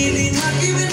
feeling like giving